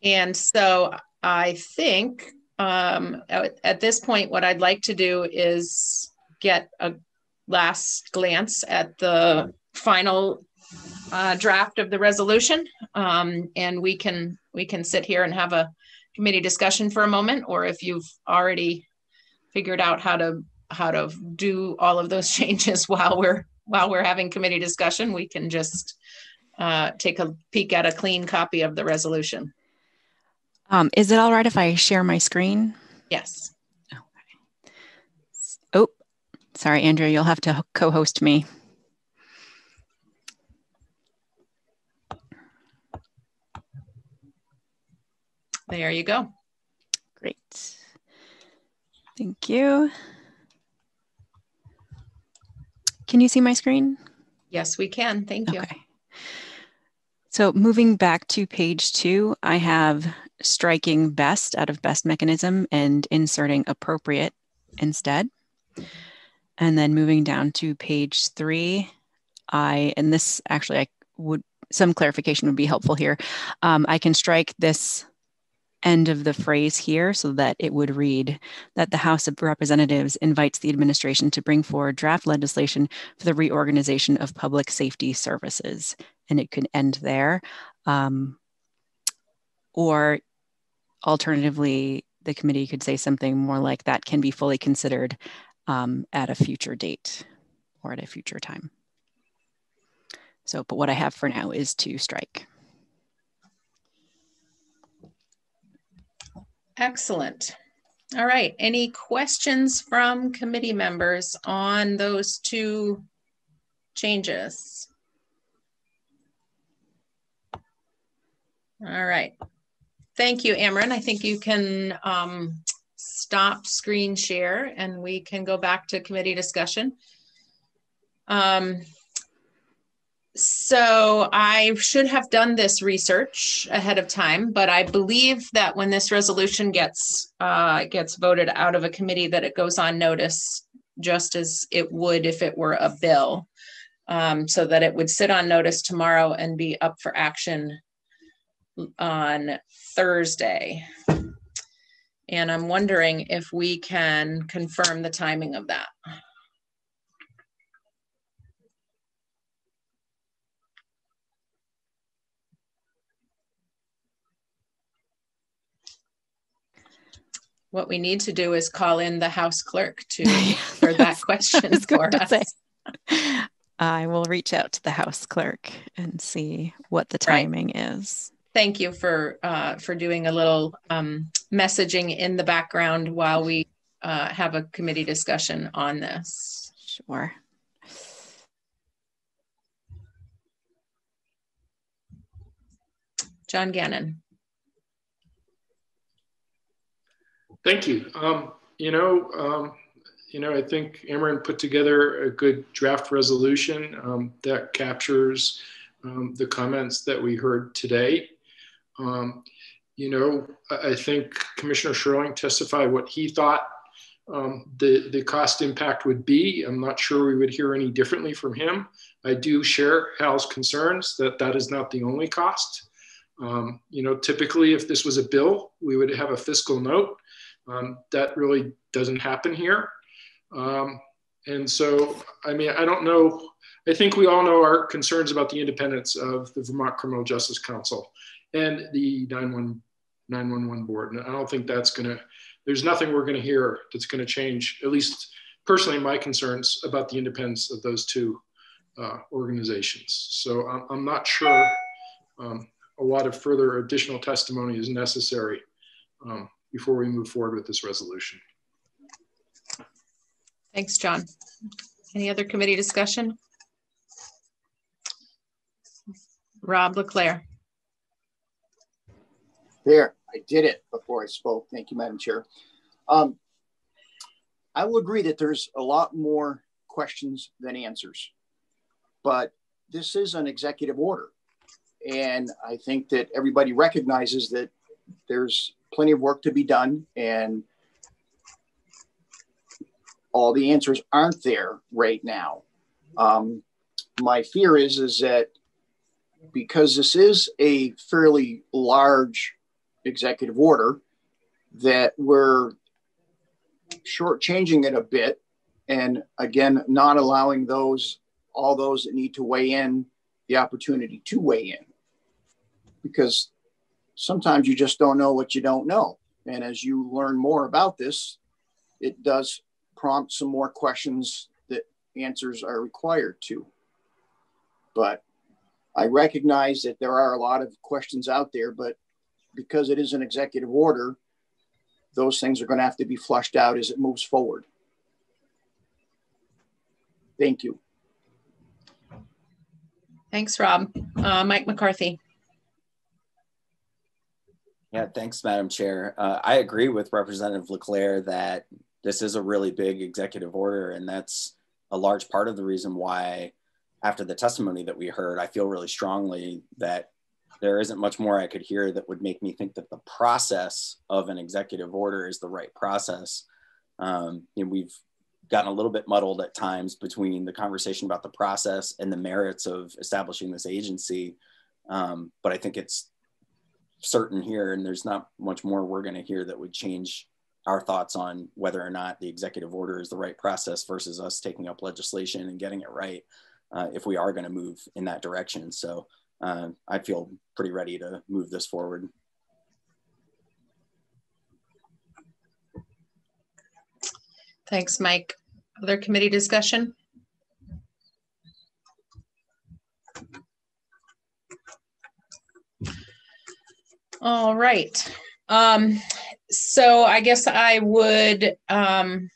And so I think um, at, at this point, what I'd like to do is get a last glance at the final uh, draft of the resolution, um, and we can we can sit here and have a committee discussion for a moment, or if you've already figured out how to how to do all of those changes while we're while we're having committee discussion, we can just uh, take a peek at a clean copy of the resolution. Um, is it all right if I share my screen? Yes. Okay. Oh, sorry, Andrea, you'll have to co-host me. There you go. Great. Thank you. Can you see my screen? Yes, we can. Thank you. Okay. So moving back to page two, I have striking best out of best mechanism and inserting appropriate instead. And then moving down to page three, I, and this actually I would, some clarification would be helpful here. Um, I can strike this end of the phrase here so that it would read that the House of Representatives invites the administration to bring forward draft legislation for the reorganization of public safety services. And it could end there. Um, or alternatively, the committee could say something more like that can be fully considered um, at a future date or at a future time. So, but what I have for now is to strike. Excellent. All right. Any questions from committee members on those two changes? All right. Thank you, Amerin. I think you can um, stop screen share and we can go back to committee discussion. Um, so I should have done this research ahead of time, but I believe that when this resolution gets uh, gets voted out of a committee, that it goes on notice, just as it would if it were a bill, um, so that it would sit on notice tomorrow and be up for action on Thursday. And I'm wondering if we can confirm the timing of that. What we need to do is call in the house clerk to for that question for us. Say. I will reach out to the house clerk and see what the timing right. is. Thank you for uh, for doing a little um, messaging in the background while we uh, have a committee discussion on this. Sure. John Gannon. Thank you. Um, you know, um, you know, I think Amerin put together a good draft resolution um, that captures um, the comments that we heard today. Um, you know, I think Commissioner Schirling testified what he thought um, the, the cost impact would be. I'm not sure we would hear any differently from him. I do share Hal's concerns that that is not the only cost. Um, you know, typically if this was a bill, we would have a fiscal note. Um, that really doesn't happen here. Um, and so, I mean, I don't know. I think we all know our concerns about the independence of the Vermont Criminal Justice Council and the 911 board. And I don't think that's going to, there's nothing we're going to hear that's going to change, at least personally, my concerns about the independence of those two uh, organizations. So I'm, I'm not sure um, a lot of further additional testimony is necessary um, before we move forward with this resolution. Thanks, John. Any other committee discussion? Rob LaClair. There, I did it before I spoke. Thank you, Madam Chair. Um, I will agree that there's a lot more questions than answers, but this is an executive order. And I think that everybody recognizes that there's plenty of work to be done and all the answers aren't there right now. Um, my fear is is that because this is a fairly large executive order, that we're shortchanging it a bit, and again, not allowing those all those that need to weigh in the opportunity to weigh in, because sometimes you just don't know what you don't know, and as you learn more about this, it does prompt some more questions that answers are required to. But I recognize that there are a lot of questions out there, but because it is an executive order, those things are going to have to be flushed out as it moves forward. Thank you. Thanks, Rob. Uh, Mike McCarthy. Yeah, thanks, Madam Chair. Uh, I agree with Representative LaClair that this is a really big executive order, and that's a large part of the reason why, after the testimony that we heard, I feel really strongly that there isn't much more I could hear that would make me think that the process of an executive order is the right process. Um, and we've gotten a little bit muddled at times between the conversation about the process and the merits of establishing this agency. Um, but I think it's certain here, and there's not much more we're going to hear that would change our thoughts on whether or not the executive order is the right process versus us taking up legislation and getting it right uh, if we are going to move in that direction. So uh, I feel pretty ready to move this forward. Thanks, Mike. Other committee discussion? All right. Um, so I guess I would um,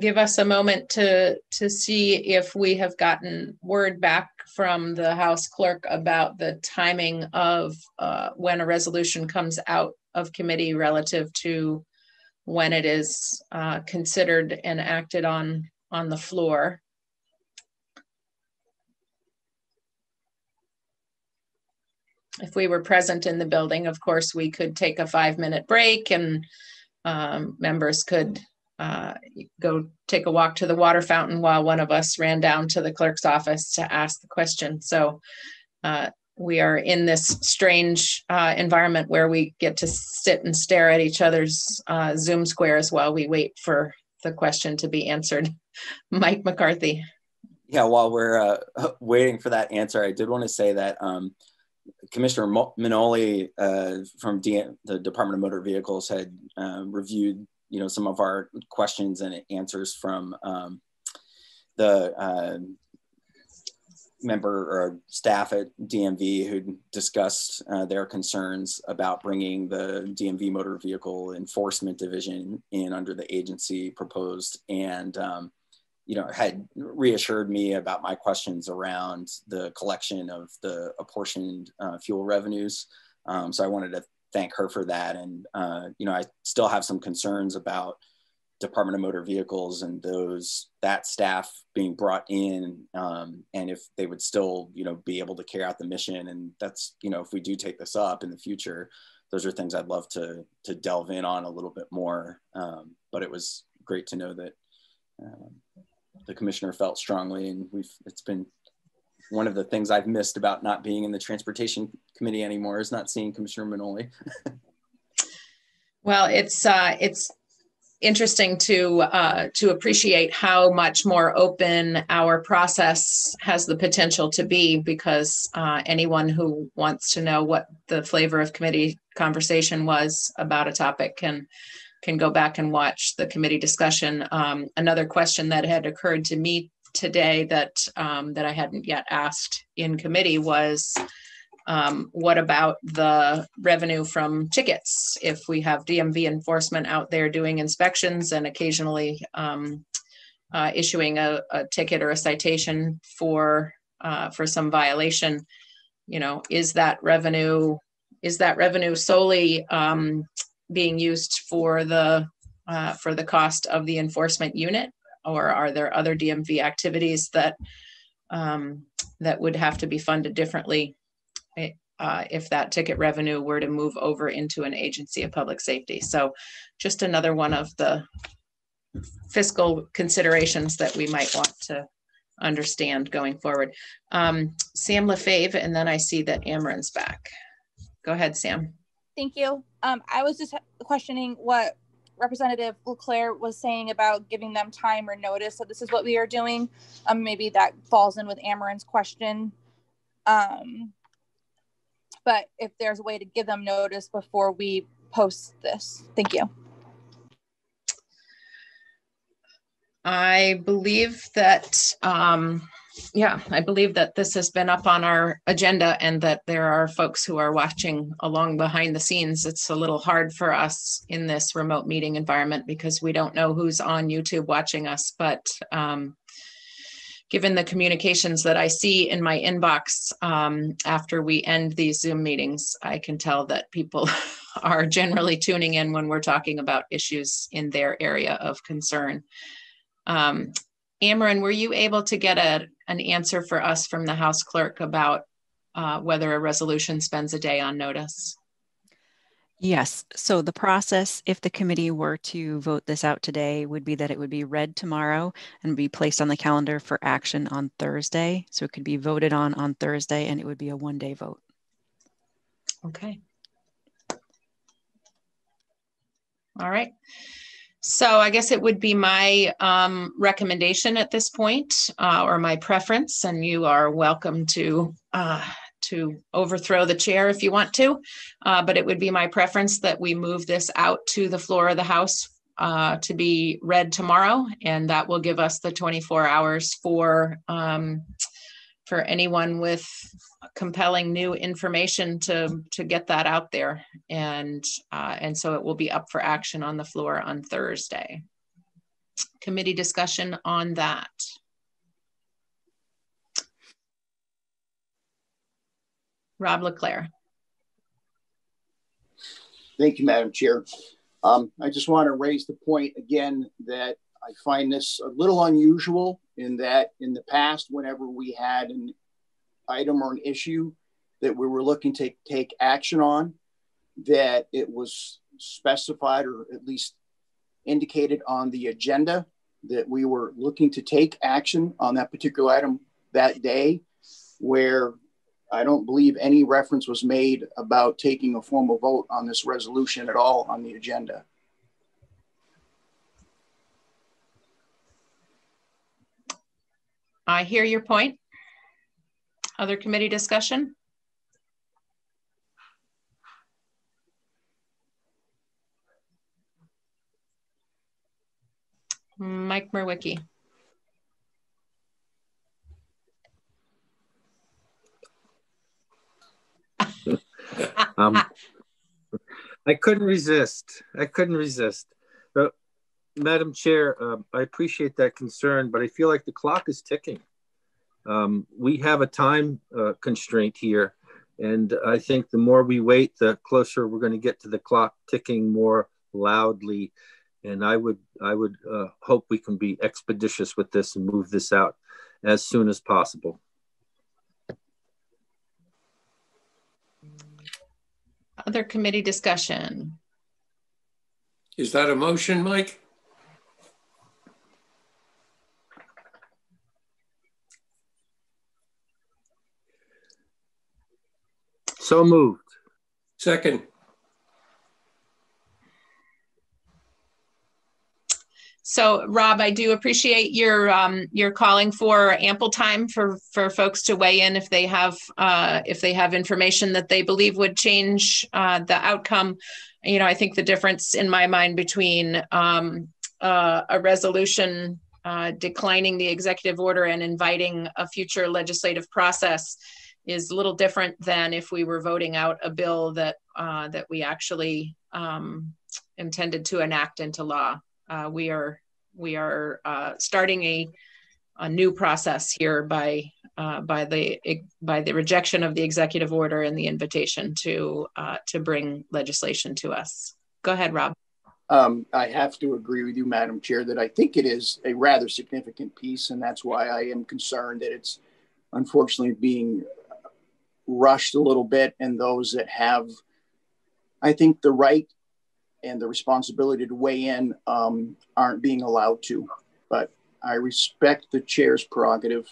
give us a moment to to see if we have gotten word back from the House Clerk about the timing of uh, when a resolution comes out of committee relative to when it is uh, considered and acted on on the floor. If we were present in the building, of course, we could take a five minute break and um, members could uh, go take a walk to the water fountain while one of us ran down to the clerk's office to ask the question. So uh, we are in this strange uh, environment where we get to sit and stare at each other's uh, Zoom squares while we wait for the question to be answered. Mike McCarthy. Yeah, while we're uh, waiting for that answer, I did want to say that um, Commissioner Minoli uh, from the Department of Motor Vehicles had uh, reviewed, you know, some of our questions and answers from um, the uh, member or staff at DMV who discussed uh, their concerns about bringing the DMV Motor Vehicle Enforcement Division in under the agency proposed. And um, you know, had reassured me about my questions around the collection of the apportioned uh, fuel revenues. Um, so I wanted to thank her for that. And, uh, you know, I still have some concerns about Department of Motor Vehicles and those, that staff being brought in um, and if they would still, you know, be able to carry out the mission. And that's, you know, if we do take this up in the future, those are things I'd love to, to delve in on a little bit more. Um, but it was great to know that um, the commissioner felt strongly and we've it's been one of the things I've missed about not being in the transportation committee anymore is not seeing Commissioner Minoli. well, it's uh, it's interesting to uh, to appreciate how much more open our process has the potential to be because uh, anyone who wants to know what the flavor of committee conversation was about a topic can can go back and watch the committee discussion. Um, another question that had occurred to me today that um, that I hadn't yet asked in committee was, um, what about the revenue from tickets? If we have DMV enforcement out there doing inspections and occasionally um, uh, issuing a, a, ticket or a citation for uh, for some violation, you know, is that revenue is that revenue solely um, being used for the uh, for the cost of the enforcement unit, or are there other DMV activities that um, that would have to be funded differently eh, uh, if that ticket revenue were to move over into an agency of public safety? So, just another one of the fiscal considerations that we might want to understand going forward. Um, Sam Lefebvre, and then I see that Amerin's back. Go ahead, Sam. Thank you. Um, I was just questioning what Representative LaClair was saying about giving them time or notice. So this is what we are doing. Um, maybe that falls in with Amerin's question. Um, but if there's a way to give them notice before we post this, thank you. I believe that um, yeah, I believe that this has been up on our agenda and that there are folks who are watching along behind the scenes. It's a little hard for us in this remote meeting environment because we don't know who's on YouTube watching us. But um, given the communications that I see in my inbox um, after we end these Zoom meetings, I can tell that people are generally tuning in when we're talking about issues in their area of concern. Um, Amerin, were you able to get a, an answer for us from the House clerk about uh, whether a resolution spends a day on notice? Yes. So the process, if the committee were to vote this out today, would be that it would be read tomorrow and be placed on the calendar for action on Thursday. So it could be voted on on Thursday and it would be a one day vote. Okay. All right. So I guess it would be my um, recommendation at this point, uh, or my preference, and you are welcome to uh, to overthrow the chair if you want to. Uh, but it would be my preference that we move this out to the floor of the House uh, to be read tomorrow, and that will give us the 24 hours for um, for anyone with compelling new information to to get that out there. And uh, and so it will be up for action on the floor on thursday. Committee discussion on that. Rob LaClair thank you madam chair. Um, i just want to raise the point again that i find this a little unusual in that in the past, whenever we had an item or an issue that we were looking to take action on, that it was specified or at least indicated on the agenda that we were looking to take action on that particular item that day, where I don't believe any reference was made about taking a formal vote on this resolution at all on the agenda. I hear your point. Other committee discussion? Mike Mrowicki. um, I couldn't resist. I couldn't resist. But Madam Chair, uh, I appreciate that concern, but I feel like the clock is ticking. Um, we have a time uh, constraint here, and I think the more we wait, the closer we're going to get to the clock ticking more loudly. And I would, I would uh, hope we can be expeditious with this and move this out as soon as possible. Other committee discussion. Is that a motion, Mike? So moved. Second. So, Rob, I do appreciate your um, your calling for ample time for for folks to weigh in if they have uh, if they have information that they believe would change uh, the outcome. You know, I think the difference in my mind between um, uh, a resolution uh, declining the executive order and inviting a future legislative process is a little different than if we were voting out a bill that uh, that we actually um, intended to enact into law uh, we are we are uh, starting a a new process here by uh, by the by the rejection of the executive order and the invitation to uh, to bring legislation to us. Go ahead, Rob. Um, I have to agree with you, Madam Chair, that I think it is a rather significant piece, and that's why I am concerned that it's unfortunately being rushed a little bit, and those that have, I think, the right and the responsibility to weigh in um, aren't being allowed to. But I respect the chair's prerogative.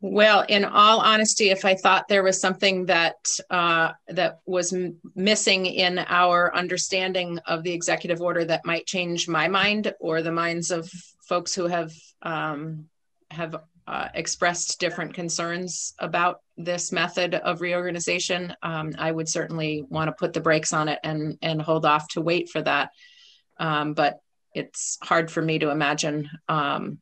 Well, in all honesty, if I thought there was something that uh, that was missing in our understanding of the executive order that might change my mind or the minds of folks who have um, have uh, expressed different concerns about this method of reorganization, um, I would certainly want to put the brakes on it and and hold off to wait for that. Um, but it's hard for me to imagine um,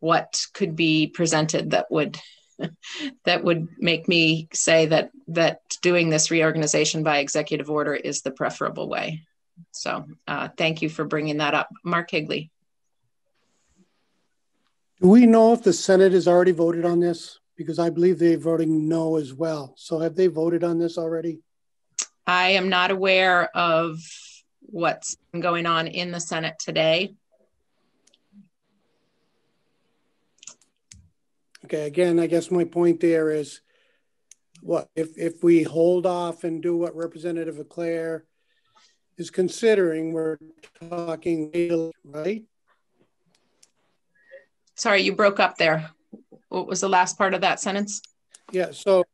what could be presented that would that would make me say that that doing this reorganization by executive order is the preferable way. So uh, thank you for bringing that up, Mark Higley. Do we know if the Senate has already voted on this? Because I believe they're voting no as well. So have they voted on this already? I am not aware of what's going on in the Senate today. Okay, again, I guess my point there is what if, if we hold off and do what Representative LaClair is considering, we're talking, right? Sorry, you broke up there. What was the last part of that sentence? Yeah, so,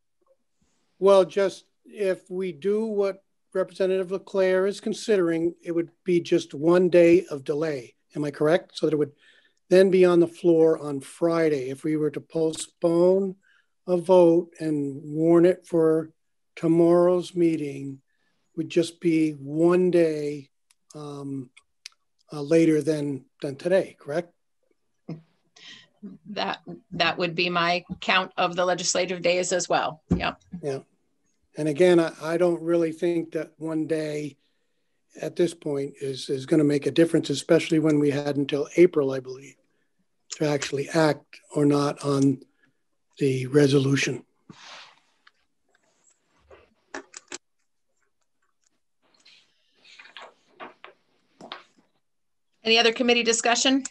well, just if we do what Representative LaClair is considering, it would be just one day of delay. Am I correct? So that it would then be on the floor on Friday. If we were to postpone a vote and warn it for tomorrow's meeting, would just be one day um, uh, later than than today, correct? That that would be my count of the legislative days as well. Yeah. Yeah. And again, I, I don't really think that one day at this point is is going to make a difference, especially when we had until April, I believe, to actually act or not on the resolution. Any other committee discussion?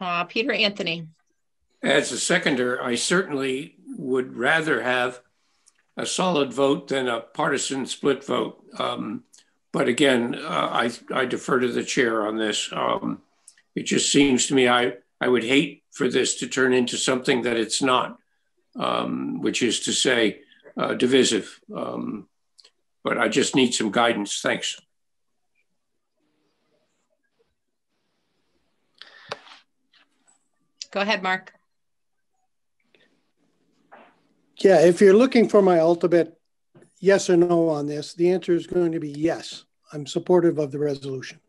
Uh, Peter Anthony. As a seconder, I certainly would rather have a solid vote than a partisan split vote. Um, but again, uh, I, I defer to the chair on this. Um, it just seems to me I, I would hate for this to turn into something that it's not, um, which is to say, uh, divisive. Um, but I just need some guidance. Thanks. Go ahead, Mark. Yeah, if you're looking for my ultimate yes or no on this, the answer is going to be yes. I'm supportive of the resolution.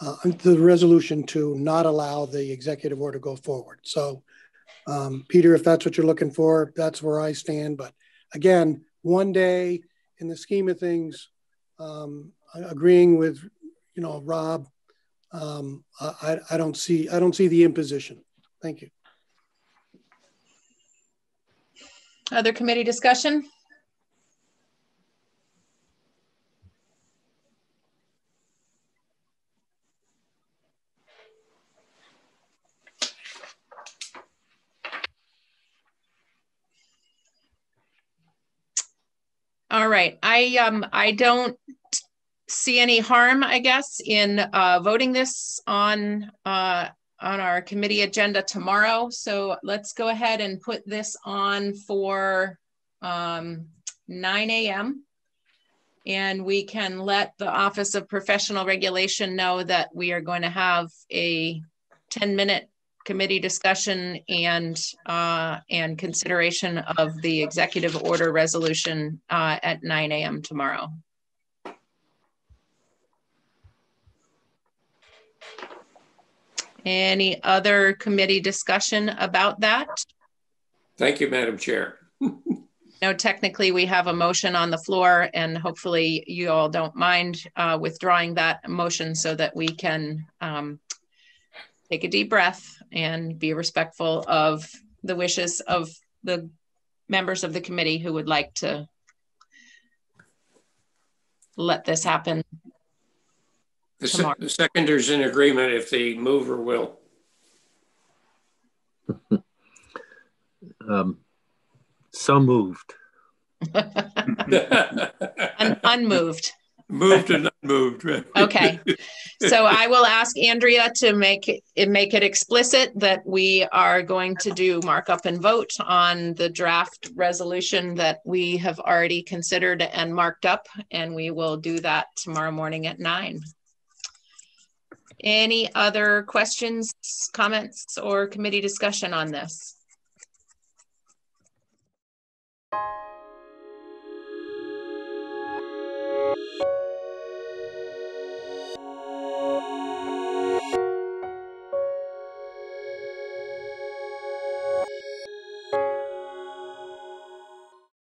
Uh, the resolution to not allow the executive order to go forward. So Um, Peter, if that's what you're looking for, that's where I stand. But again, one day in the scheme of things, um, agreeing with, you know, Rob, um, I, I don't see I don't see the imposition. Thank you. Other committee discussion? All right, I um I don't see any harm, I guess, in uh, voting this on uh, on our committee agenda tomorrow. So let's go ahead and put this on for um, 9 a.m. And we can let the Office of Professional Regulation know that we are going to have a 10 minute committee discussion and uh, and consideration of the executive order resolution uh, at 9 a.m. tomorrow. Any other committee discussion about that? Thank you, Madam Chair. no, technically we have a motion on the floor and hopefully you all don't mind uh, withdrawing that motion so that we can um, take a deep breath and be respectful of the wishes of the members of the committee who would like to let this happen the, se the seconder's in agreement if the mover will. um, so moved. Un unmoved. Moved and unmoved. Right? okay. So I will ask Andrea to make it make it explicit that we are going to do markup and vote on the draft resolution that we have already considered and marked up, and we will do that tomorrow morning at nine. Any other questions, comments, or committee discussion on this?